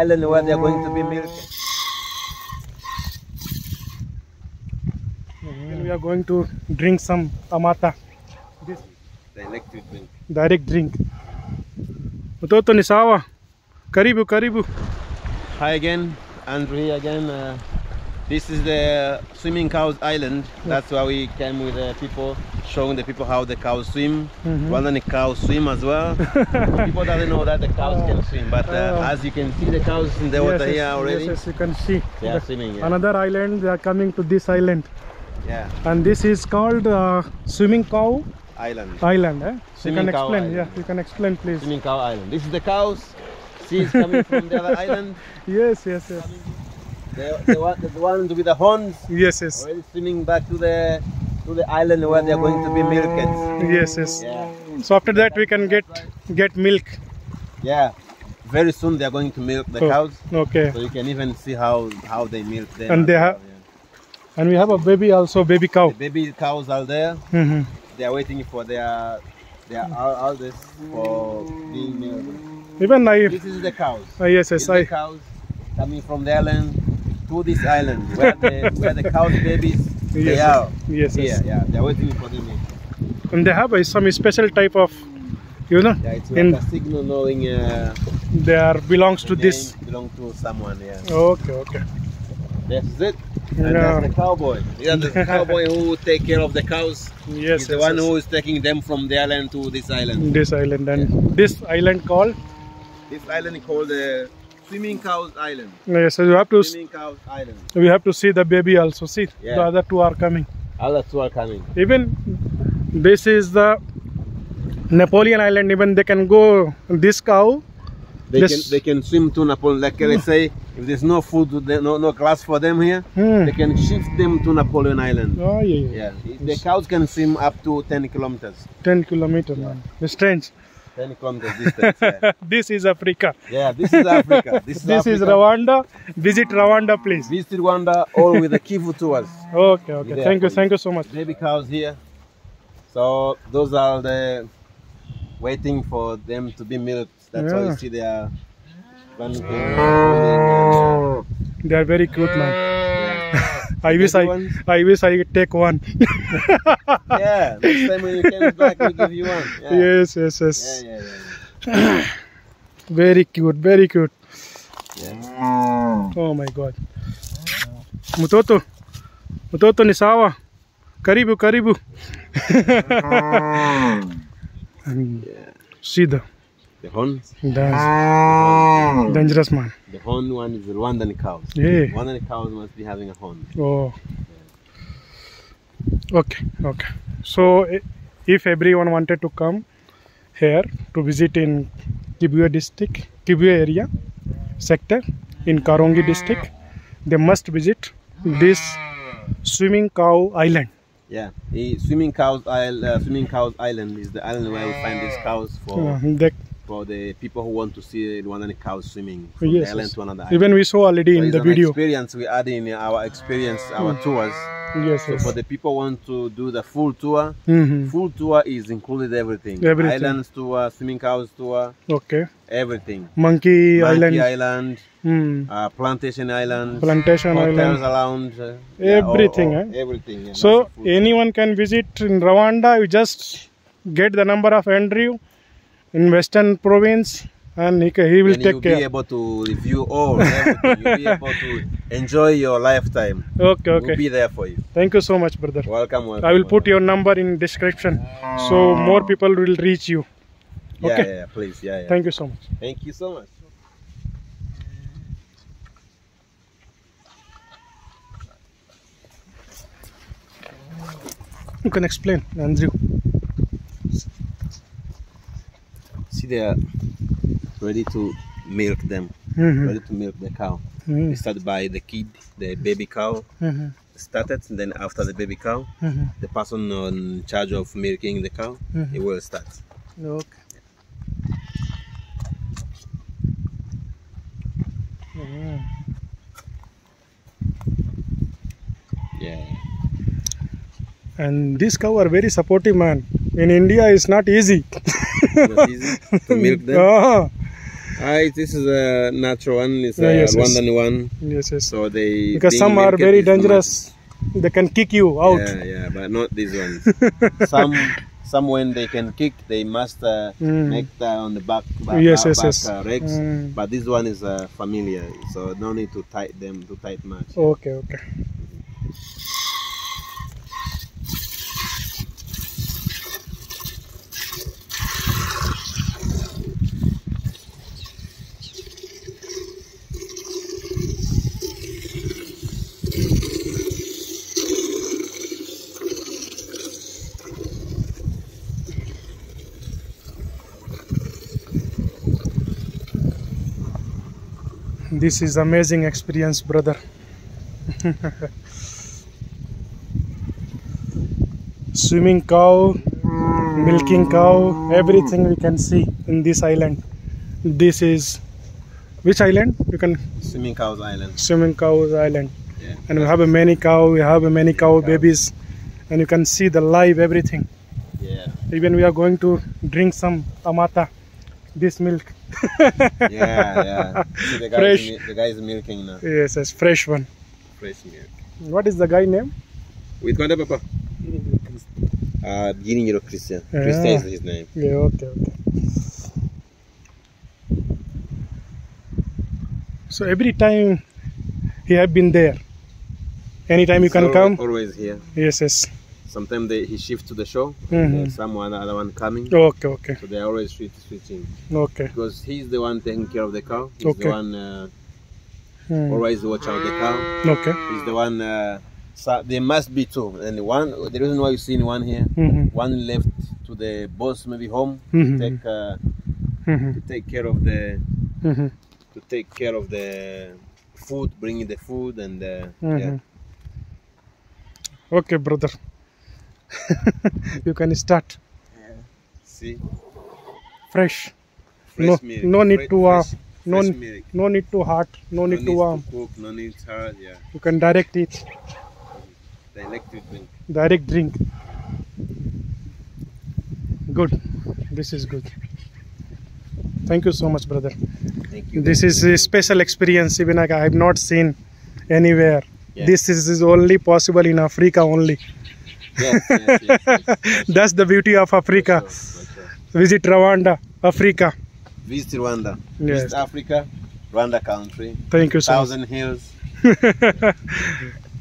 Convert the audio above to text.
island where they're going to be milked. And we are going to drink some amata. This electric drink. direct drink. Mtoto ni sawa. Karibu karibu. Hi again, Andrew again. Uh, this is the swimming cows island. That's why we came with the people, showing the people how the cows swim. Mhm. Well, then the cows swim as well. people doesn't know that the cows can swim, but uh, Oh. as you can see, the cows in the water yes, here already. Yes, yes, you can see. They are swimming. Yeah. Another island, they are coming to this island. yeah. And this is called uh, Swimming Cow Island. Island. Eh? You Swimming can Cow explain. Island. Yeah, you can explain, please. Swimming cow island. This is the cows. See, it's coming from the other island. Yes, yes, yes. The, the, one, the one with the horns Yes, yes. already swimming back to the to the island where they're going to be milked. Yes, yes. Yeah. So after that we can get get milk. Yeah. Very soon they're going to milk the Oh. cows. Okay. So you can even see how how they milk them. And they have- And we have a baby also, baby cow. the baby cows are there. hmm They are waiting for their their al- elders for being milked. Even I, This is the cows. uh, yes, yes, I, the cows coming from the island to this island where the where the cows babies they Yes, are. yes, Here, yes. yeah, they're waiting for them. And they have uh, some special type of, you know, Yeah, it's like In- a signal knowing uh, they are belongs to this. belong to someone. Yeah, Okay, okay. that's it. And Yeah. that's the cowboy. Yeah, the cowboy who take care of the cows. Yes, He's the yes, one yes. who is taking them from the island to this island. This island and this island called. This island called the Swimming Cows Island. Yes, so you have to Swimming Cows Island. we have to see the baby also. See, Yeah. the other two are coming. Other two are coming. Even this is the Napoleon Island. Even they can go this cow. They This- can they can swim to Napoleon. Like let's say, if there's no food, no no glass for them here, Hmm. they can shift them to Napoleon Island. Oh yeah, yeah. Yeah, the cows can swim up to 10 kilometers. 10 kilometer man. It's strange. 10 kilometers distance. Yeah, this is Africa. yeah this is Africa. This is, This is Rwanda. Visit Rwanda, please. Visit Rwanda all with the Kivu tours. Okay, okay. Thank you, thank you so much. Baby cows here. So those are the waiting for them to be milked. That's why Yeah. you see they are running. They are very cute, man. I wish I? I wish I take one. yeah, next time when you come back, we give you one. Yeah. yes, yes, yes. Yeah, yeah, yeah. Very cute, very cute. yeah. Oh my God. Mtoto, mtoto ni sawa. Karibu, karibu. And see the The horns. dance. Dangerous man. The horn one is the Rwandan cows. Yeah. Rwandan cows must be having a horn. Oh. Okay, okay. So if everyone wanted to come here to visit in Kibuye district, Kibuye area sector in Karongi district, they must visit this swimming cow island. Yeah, the swimming cows isle, uh, swimming cows island is the island where we find these cows for Uh, they, for the people who want to see Rwandan cows swimming from yes, the island yes. to another island. even we saw already So in the video. experience we add in our experience, our tours. Yes, So yes. for the people who want to do the full tour, Mhm. full tour is included everything. Everything. Islands tour, swimming cows tour, Okay. everything. Monkey, Monkey island, Island, Hmm. uh, Plantation Island, Plantation hotels island. around, uh, yeah, all- Everything, eh? everything. yeah, So massive full tour. anyone can visit in Rwanda. You just get the number of Andrew in Western Province, and he, he will and you'll take be care. able to review all. You'll be able to enjoy your lifetime. Okay, okay. We'll be there for you. Thank you so much, brother. Welcome, welcome. I will put welcome. your number in description, so more people will reach you. Yeah, okay. yeah, yeah, please. Yeah, yeah. Thank you so much. Thank you so much. You can explain, Andrew. See, they are ready to milk them. Mhm. Ready to milk the cow. Mhm. We start by the kid, the baby cow Mhm. started, and then after the baby cow, Mhm. the person in charge of milking the cow, he Mhm. will start. Okay. Mhm. Yeah. And these cow are very supportive, man. In India, it's not easy. Not easy to milk them. Ah, Hi, this is a natural one. It's a Yeah, yes, yes. Rwandan one. Yes, yes. So they Because some are very dangerous. They can kick you out. Yeah, yeah, but not these ones. some, some when they can kick, they must uh, Mm. make the, on the back, back, Yes, back, yes, back, yes. Uh, legs. Mm. But this one is uh, familiar, so no need to tight them to tight much. Okay, okay. This is amazing experience, brother. Swimming cow, milking cow, everything we can see in this island. This is which island? You can Swimming Cows Island. swimming cows island, Yeah. and we have a many cow. We have a many cow Cow. babies, and you can see the live everything. Yeah. Even we are going to drink some amata, this milk. Yeah, yeah. See the guy, Fresh. is, the guy is milking now. Yes, yes, fresh one. Fresh milk. What is the guy name? With Kwanda Papa? Uh, Giringiro Christian. Yeah. Christian is his name. Yeah, okay, okay. So every time he have been there. Anytime you can come. Always here. Yes, yes. Sometimes they, he shifts to the show. Mhm. There's someone, other one coming. Okay, okay, So they are always switch, switching. okay. Because he's the one taking care of the cow. He's Okay. the one uh, Hmm. always watch out the cow. Okay. He's the one. Uh, so there must be two. And one, the reason why you seen one here, Mhm. one left to the boss maybe home Mhm. to take uh, Mhm. to take care of the Mhm. to take care of the food, bringing the food and uh, yeah. Mhm. Okay, brother. you can start See, fresh. fresh No- milk. no need to, uh, fresh, no- milk. No need to hot. No need to warm. No need hard. Yeah, You can direct it. electric drink. Direct drink. Good. This is good. Thank you so much, brother. Thank you. This is a special experience. Even like I have not seen anywhere. Yeah. This is, is only possible in Africa only. Yes, yes, yes, yes. That's the beauty of Africa. For sure, for sure. Visit Rwanda, Africa. Visit Rwanda. Yes. East Africa, Rwanda country. Thank you much. Thousand hills.